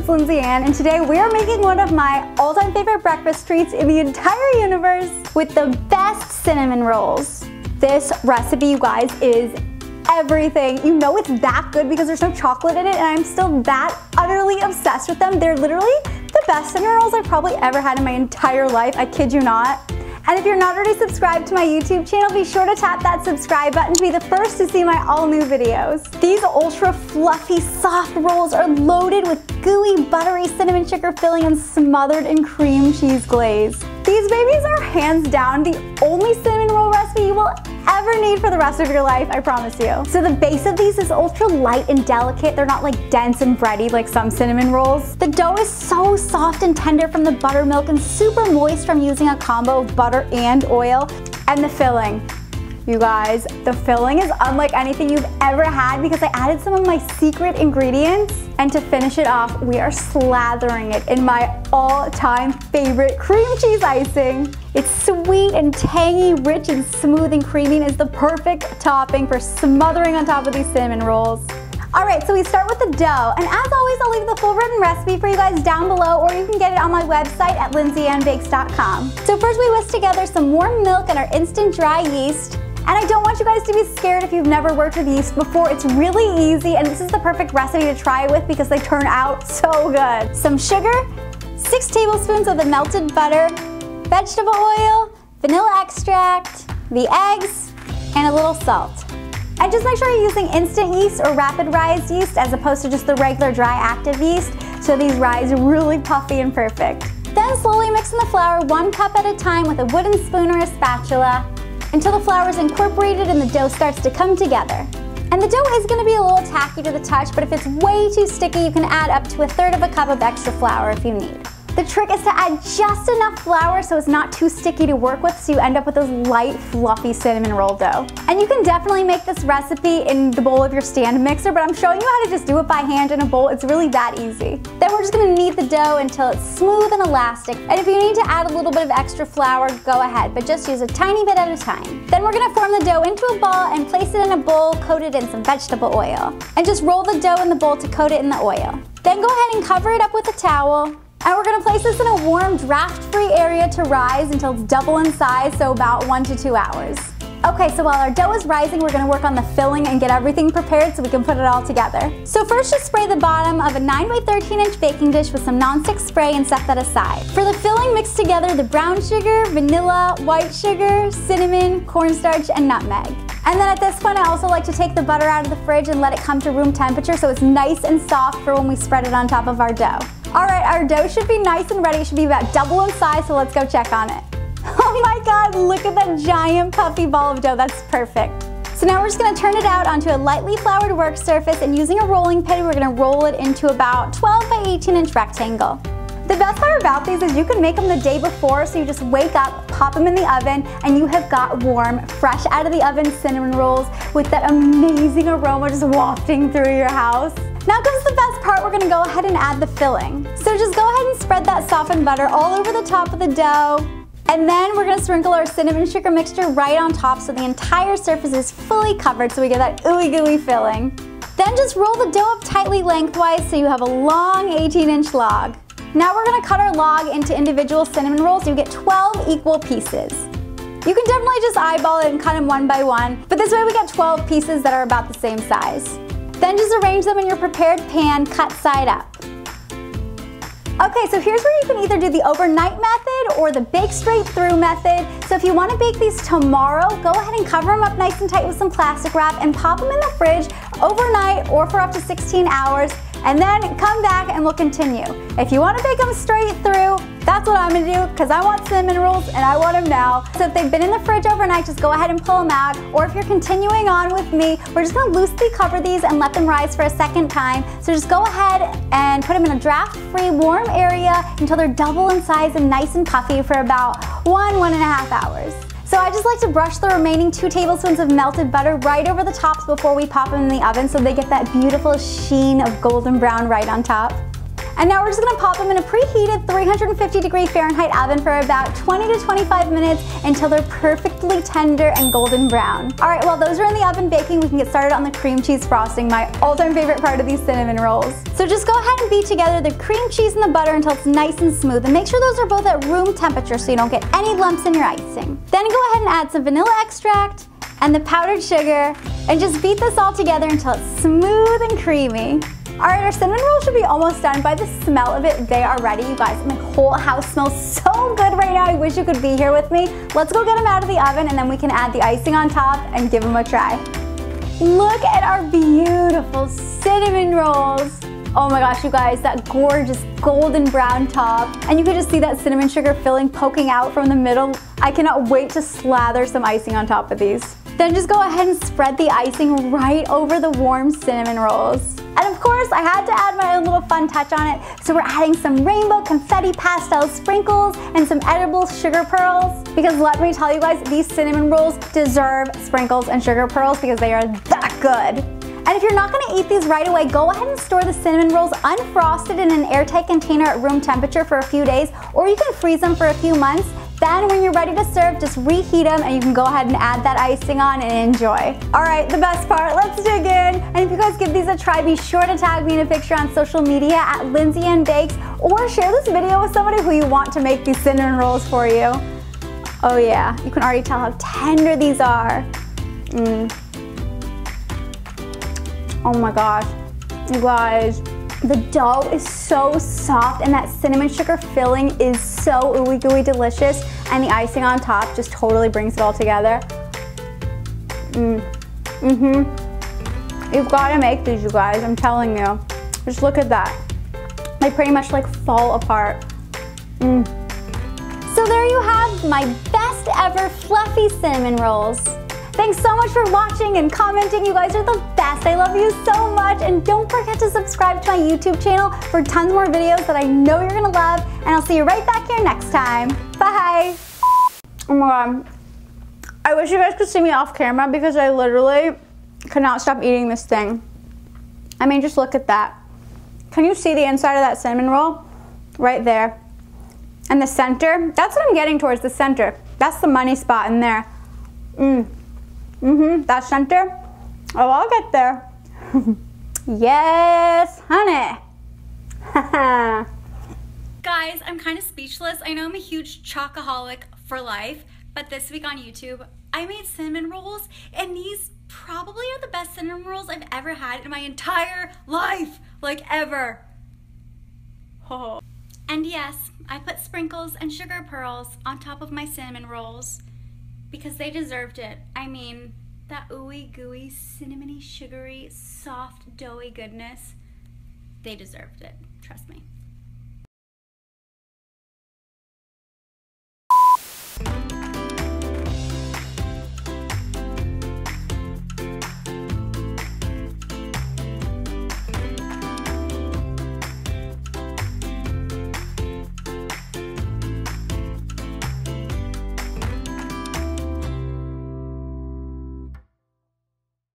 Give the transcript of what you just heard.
it's Lindsay Ann, and today we are making one of my all-time favorite breakfast treats in the entire universe with the best cinnamon rolls. This recipe, you guys, is everything. You know it's that good because there's no chocolate in it, and I'm still that utterly obsessed with them. They're literally the best cinnamon rolls I've probably ever had in my entire life. I kid you not. And if you're not already subscribed to my YouTube channel, be sure to tap that subscribe button to be the first to see my all new videos. These ultra fluffy, soft rolls are loaded with gooey, buttery cinnamon sugar filling and smothered in cream cheese glaze. These babies are hands down the only cinnamon roll recipe you will ever need for the rest of your life, I promise you. So the base of these is ultra light and delicate. They're not like dense and bready like some cinnamon rolls. The dough is so soft and tender from the buttermilk and super moist from using a combo of butter and oil. And the filling, you guys. The filling is unlike anything you've ever had because I added some of my secret ingredients. And to finish it off, we are slathering it in my all-time favorite cream cheese icing. It's sweet and tangy, rich and smooth and creamy and is the perfect topping for smothering on top of these cinnamon rolls. All right, so we start with the dough. And as always, I'll leave the full written recipe for you guys down below, or you can get it on my website at lindsayannbakes.com. So first we whisk together some warm milk and our instant dry yeast. And I don't want you guys to be scared if you've never worked with yeast before. It's really easy and this is the perfect recipe to try with because they turn out so good. Some sugar, six tablespoons of the melted butter, vegetable oil, vanilla extract, the eggs, and a little salt. And just make sure you're using instant yeast or rapid rise yeast as opposed to just the regular dry active yeast so these rise really puffy and perfect. Then slowly mix in the flour one cup at a time with a wooden spoon or a spatula until the flour is incorporated and the dough starts to come together. And the dough is gonna be a little tacky to the touch, but if it's way too sticky, you can add up to a third of a cup of extra flour if you need. The trick is to add just enough flour so it's not too sticky to work with so you end up with those light, fluffy cinnamon roll dough. And you can definitely make this recipe in the bowl of your stand mixer, but I'm showing you how to just do it by hand in a bowl. It's really that easy. Then we're just gonna knead the dough until it's smooth and elastic. And if you need to add a little bit of extra flour, go ahead, but just use a tiny bit at a time. Then we're gonna form the dough into a ball and place it in a bowl coated in some vegetable oil. And just roll the dough in the bowl to coat it in the oil. Then go ahead and cover it up with a towel and we're gonna place this in a warm, draft-free area to rise until it's double in size, so about one to two hours. Okay, so while our dough is rising, we're gonna work on the filling and get everything prepared so we can put it all together. So first just spray the bottom of a 9 by 13 inch baking dish with some nonstick spray and set that aside. For the filling, mix together the brown sugar, vanilla, white sugar, cinnamon, cornstarch, and nutmeg. And then at this point, I also like to take the butter out of the fridge and let it come to room temperature so it's nice and soft for when we spread it on top of our dough. All right, our dough should be nice and ready. It should be about double in size, so let's go check on it. Oh my God, look at that giant puffy ball of dough. That's perfect. So now we're just gonna turn it out onto a lightly floured work surface and using a rolling pin, we're gonna roll it into about 12 by 18 inch rectangle. The best part about these is you can make them the day before, so you just wake up, pop them in the oven, and you have got warm, fresh out of the oven cinnamon rolls with that amazing aroma just wafting through your house. Now comes the best part, we're gonna go ahead and add the filling. So just go ahead and spread that softened butter all over the top of the dough. And then we're gonna sprinkle our cinnamon sugar mixture right on top so the entire surface is fully covered so we get that ooey gooey filling. Then just roll the dough up tightly lengthwise so you have a long 18 inch log. Now we're gonna cut our log into individual cinnamon rolls you get 12 equal pieces. You can definitely just eyeball it and cut them one by one, but this way we get 12 pieces that are about the same size. Then just arrange them in your prepared pan, cut side up. Okay, so here's where you can either do the overnight method or the bake straight through method. So if you wanna bake these tomorrow, go ahead and cover them up nice and tight with some plastic wrap and pop them in the fridge overnight or for up to 16 hours and then come back and we'll continue. If you wanna bake them straight through, that's what I'm gonna do because I want cinnamon rolls and I want them now. So if they've been in the fridge overnight, just go ahead and pull them out. Or if you're continuing on with me, we're just gonna loosely cover these and let them rise for a second time. So just go ahead and put them in a draft-free warm area until they're double in size and nice and puffy for about one, one and a half hours. So I just like to brush the remaining two tablespoons of melted butter right over the tops before we pop them in the oven so they get that beautiful sheen of golden brown right on top. And now we're just gonna pop them in a preheated 350 degree Fahrenheit oven for about 20 to 25 minutes until they're perfectly tender and golden brown. All right, while those are in the oven baking, we can get started on the cream cheese frosting, my all-time favorite part of these cinnamon rolls. So just go ahead and beat together the cream cheese and the butter until it's nice and smooth, and make sure those are both at room temperature so you don't get any lumps in your icing. Then go ahead and add some vanilla extract, and the powdered sugar, and just beat this all together until it's smooth and creamy. All right, our cinnamon roll should be almost done. By the smell of it, they are ready. You guys, my whole house smells so good right now. I wish you could be here with me. Let's go get them out of the oven and then we can add the icing on top and give them a try. Look at our beautiful cinnamon rolls. Oh my gosh, you guys, that gorgeous golden brown top. And you can just see that cinnamon sugar filling poking out from the middle. I cannot wait to slather some icing on top of these. Then just go ahead and spread the icing right over the warm cinnamon rolls. Of course, I had to add my own little fun touch on it. So we're adding some rainbow confetti pastel sprinkles and some edible sugar pearls. Because let me tell you guys, these cinnamon rolls deserve sprinkles and sugar pearls because they are that good. And if you're not gonna eat these right away, go ahead and store the cinnamon rolls unfrosted in an airtight container at room temperature for a few days, or you can freeze them for a few months then when you're ready to serve, just reheat them and you can go ahead and add that icing on and enjoy. All right, the best part, let's dig in. And if you guys give these a try, be sure to tag me in a picture on social media at Lindsay Ann Bakes or share this video with somebody who you want to make these cinnamon rolls for you. Oh yeah, you can already tell how tender these are. Mm. Oh my gosh, you guys. The dough is so soft and that cinnamon sugar filling is so ooey gooey delicious and the icing on top just totally brings it all together. Mm. Mm-hmm. You've got to make these, you guys, I'm telling you. Just look at that. They pretty much like fall apart. Mm. So there you have my best ever fluffy cinnamon rolls. Thanks so much for watching and commenting. You guys are the best. I love you so much. And don't forget to subscribe to my YouTube channel for tons more videos that I know you're gonna love. And I'll see you right back here next time. Bye. Oh my God. I wish you guys could see me off camera because I literally cannot stop eating this thing. I mean, just look at that. Can you see the inside of that cinnamon roll? Right there. And the center, that's what I'm getting towards the center. That's the money spot in there. Mmm. Mm-hmm, that center. Oh, I'll get there. yes, honey. Guys, I'm kind of speechless. I know I'm a huge chocoholic for life, but this week on YouTube, I made cinnamon rolls, and these probably are the best cinnamon rolls I've ever had in my entire life. Like, ever. Oh. And yes, I put sprinkles and sugar pearls on top of my cinnamon rolls because they deserved it. I mean, that ooey gooey, cinnamony, sugary, soft, doughy goodness, they deserved it. Trust me.